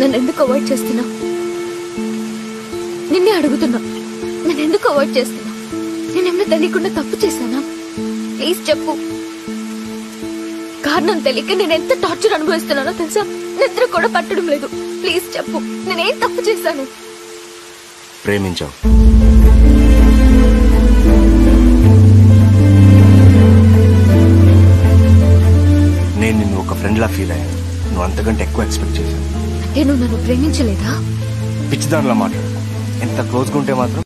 నన్ను ఎందుకు అవాయిడ్ చేస్తున్నా నిన్నే అడుగుతున్నా. నన్ను ఎందుకు అవాయిడ్ చేస్తున్నా? నేనేమైనా తెలియకుండా తప్పు చేశానా? ప్లీజ్ చెప్పు. కారణం తెలియక నేను ఎంత టార్చర్ అనుభవిస్తున్నానో తెలుసా? నిద్ర కూడా పట్టడం లేదు. ప్లీజ్ చెప్పు. నేనేం తప్పు చేశాను? ప్రేమించావు నేను నిన్ను ఒక ఫ్రెండ్లా ఫీల్ అయ్యాను. నువ్వు అంతకంటే ఎక్కువ ఎక్స్పెక్ట్ చేశాను నేను నన్ను ప్రేమించలేదా? పిచ్చిదానిలా మాట్లాడు ఎంత క్లోజ్గా ఉంటే మాత్రం